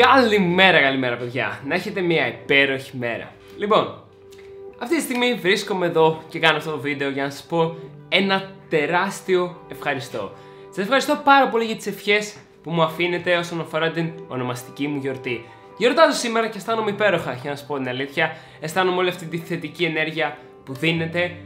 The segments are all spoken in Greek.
Καλημέρα, καλημέρα παιδιά. Να έχετε μια υπέροχη μέρα. Λοιπόν, αυτή τη στιγμή βρίσκομαι εδώ και κάνω αυτό το βίντεο για να σας πω ένα τεράστιο ευχαριστώ. Σας ευχαριστώ πάρα πολύ για τις ευχές που μου αφήνετε όσον αφορά την ονομαστική μου γιορτή. Γιορτάζω σήμερα και αισθάνομαι υπέροχα, για να σας πω την αλήθεια. Αισθάνομαι όλη αυτή τη θετική ενέργεια που δίνετε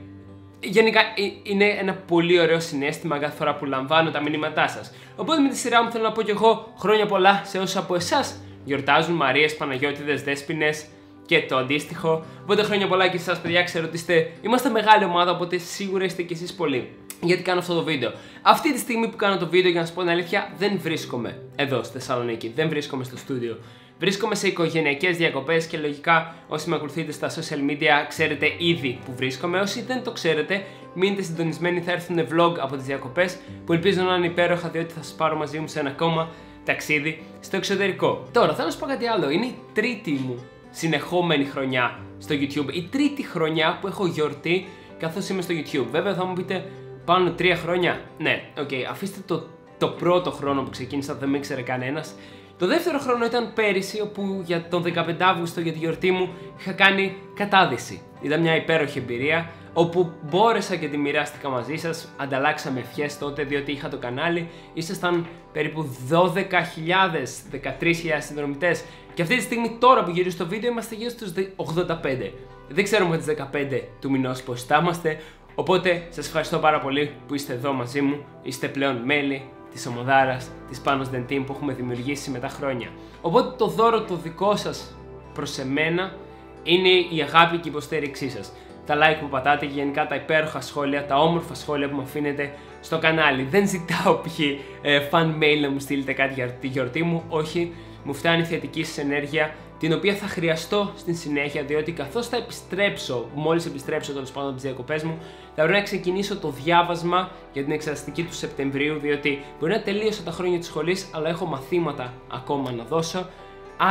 γενικά ε, είναι ένα πολύ ωραίο συνέστημα κάθε φορά που λαμβάνω τα μηνύματά σας. Οπότε με τη σειρά μου θέλω να πω και εγώ χρόνια πολλά σε όσους από εσάς γιορτάζουν Μαρίες, Παναγιώτηδε, Δέσπινες και το αντίστοιχο. Οπότε χρόνια πολλά και εσά, παιδιά, ξέρω ότι είστε, είμαστε μεγάλη ομάδα, οπότε σίγουρα είστε κι εσείς πολλοί. Γιατί κάνω αυτό το βίντεο. Αυτή τη στιγμή που κάνω το βίντεο, για να σας πω την αλήθεια, δεν βρίσκομαι εδώ στη Θεσσαλονίκη. Δεν βρίσκομαι στο στούντιο. Βρίσκομαι σε οικογενειακές διακοπές και λογικά όσοι με ακολουθείτε στα social media ξέρετε ήδη που βρίσκομαι. Όσοι δεν το ξέρετε, μείνετε συντονισμένοι, θα έρθουν vlog από τις διακοπές που ελπίζω να είναι υπέροχα διότι θα σας πάρω μαζί μου σε ένα ακόμα ταξίδι στο εξωτερικό. Τώρα θέλω να σου πω κάτι άλλο. Είναι η τρίτη μου συνεχόμενη χρονιά στο YouTube. Η τρίτη χρονιά που έχω γιορτή καθώς είμαι στο YouTube. Βέβαια θα μου πείτε πάνω τρία χρόνια. Ναι, ok, okay, αφήστε το, το πρώτο χρόνο που ξεκίνησα, δεν με ήξερε κανένας. Το δεύτερο χρόνο ήταν πέρυσι, όπου για τον 15 Αύγουστο για τη γιορτή μου είχα κάνει κατάδυση. Ήταν μια υπέροχη εμπειρία, όπου μπόρεσα και τη μοιράστηκα μαζί σας, ανταλλάξαμε ευχές τότε διότι είχα το κανάλι, ήσασταν περίπου 12.000, 13.000 συνδρομητές και αυτή τη στιγμή τώρα που γυρίζω το βίντεο είμαστε γύρω στους 85. Δεν ξέρω με τις 15 του μηνός πώς θα είμαστε, οπότε σας ευχαριστώ πάρα πολύ που είστε εδώ μαζί μου, είστε πλέον μέλη της ομοδάρας της Panos Dentim που έχουμε δημιουργήσει με τα χρόνια. Οπότε το δώρο το δικό σας προς εμένα είναι η αγάπη και η υποστήριξή σας. Τα like που πατάτε και γενικά τα υπέροχα σχόλια, τα όμορφα σχόλια που μου αφήνετε στο κανάλι. Δεν ζητάω π.χ. Ε, fan mail να μου στείλετε κάτι για τη γιορτή μου, όχι. Μου φτάνει η θετική σα ενέργεια την οποία θα χρειαστώ στην συνέχεια, διότι καθώς θα επιστρέψω, μόλις επιστρέψω τέλος πάντων από τις διακοπές μου, θα πρέπει να ξεκινήσω το διάβασμα για την εξεταστική του Σεπτεμβρίου, διότι μπορεί να τελείωσα τα χρόνια της σχολής, αλλά έχω μαθήματα ακόμα να δώσω.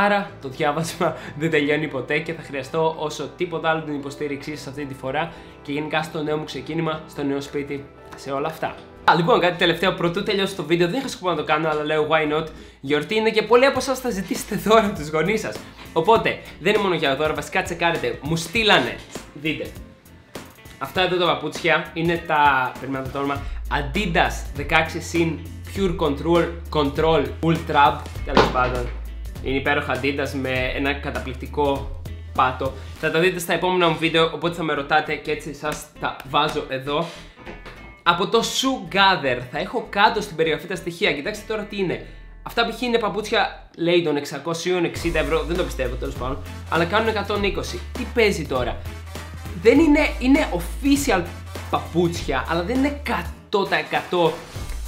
Άρα το διάβασμα δεν τελειώνει ποτέ και θα χρειαστώ όσο τίποτα άλλο την υποστήριξή σας αυτή τη φορά και γενικά στο νέο μου ξεκίνημα, στο νέο σπίτι, σε όλα αυτά. Α, λοιπόν, κάτι τελευταίο πρωτού τελειώσω το βίντεο. Δεν είχα σκοπό να το κάνω, αλλά λέω why not; Γιορτή είναι και πολλοί από εσάς θα ζητήσετε δώρα από τους γονείς σας. Οπότε, δεν είναι μόνο για δώρα, βασικά τσεκάρετε. Μου στείλανε. Δείτε. Αυτά εδώ τα παπούτσια είναι τα. Περιμένετε το όνομα. Adidas 16 Sin Pure Control Control Ultra. Τέλος πάντων. Είναι υπέροχα Adidas με ένα καταπληκτικό πάτο. Θα τα δείτε στα επόμενα μου βίντεο, οπότε θα με ρωτάτε και έτσι σας τα βάζω εδώ από το Shoe Gather. Θα έχω κάτω στην περιγραφή τα στοιχεία. Κοιτάξτε τώρα τι είναι. Αυτά π.χ. είναι παπούτσια λέει των 660 ευρώ, δεν το πιστεύω τέλος πάντων, αλλά κάνουν 120. Τι παίζει τώρα; Δεν είναι, είναι official παπούτσια, αλλά δεν είναι 100%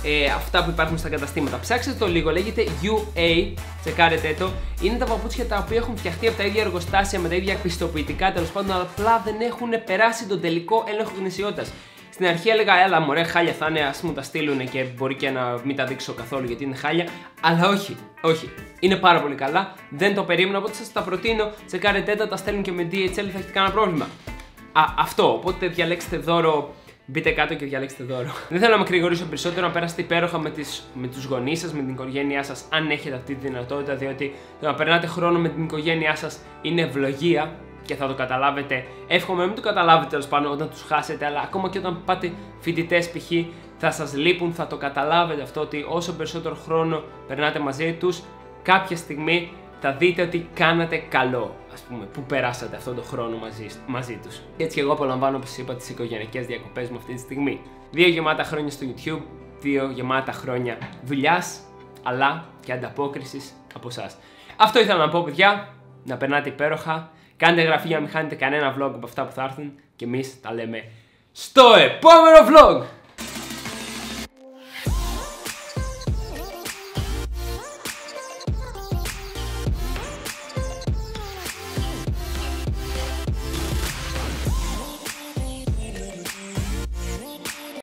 ε, αυτά που υπάρχουν στα καταστήματα. Ψάξτε το λίγο, λέγεται UA, τσεκάρετε το. Είναι τα παπούτσια τα οποία έχουν φτιαχτεί από τα ίδια εργοστάσια με τα ίδια πιστοποιητικά τέλος πάντων, αλλά απλά δεν έχουν περάσει τον τελικό έλεγχο γνησιότητα. Στην αρχή έλεγα, έλα μωρέ, χάλια θα είναι, ας μου τα στείλουν και μπορεί και να μην τα δείξω καθόλου γιατί είναι χάλια. Αλλά όχι, όχι. Είναι πάρα πολύ καλά. Δεν το περίμενα, οπότε σας τα προτείνω. Τσεκάρετε τα, τα στέλνουν και με DHL, θα έχετε κανένα πρόβλημα. Α, αυτό. Οπότε διαλέξτε δώρο Μπείτε κάτω και διαλέξτε δώρο. Δεν θέλω να με κρηγορήσω περισσότερο, να περάσετε υπέροχα με, τις, με τους γονείς σας, με την οικογένειά σας, αν έχετε αυτή τη δυνατότητα, διότι το να περνάτε χρόνο με την οικογένειά σας είναι ευλογία και θα το καταλάβετε. Εύχομαι να μην το καταλάβετε τέλος πάντων όταν τους χάσετε, αλλά ακόμα και όταν πάτε φοιτητές π.χ. θα σας λείπουν, θα το καταλάβετε αυτό ότι όσο περισσότερο χρόνο περνάτε μαζί τους, κάποια στιγμή θα δείτε ότι κάνατε καλό, ας πούμε, που περάσατε αυτόν τον χρόνο μαζί, μαζί τους. Έτσι και εγώ απολαμβάνω, όπως είπα, τις οικογενειακές διακοπές μου αυτή τη στιγμή. Δύο γεμάτα χρόνια στο YouTube, δύο γεμάτα χρόνια δουλειάς, αλλά και ανταπόκρισης από εσάς. Αυτό ήθελα να πω, παιδιά. Να περνάτε υπέροχα. Κάντε εγγραφή για να μην χάνετε κανένα vlog από αυτά που θα έρθουν και εμείς τα λέμε στο επόμενο vlog!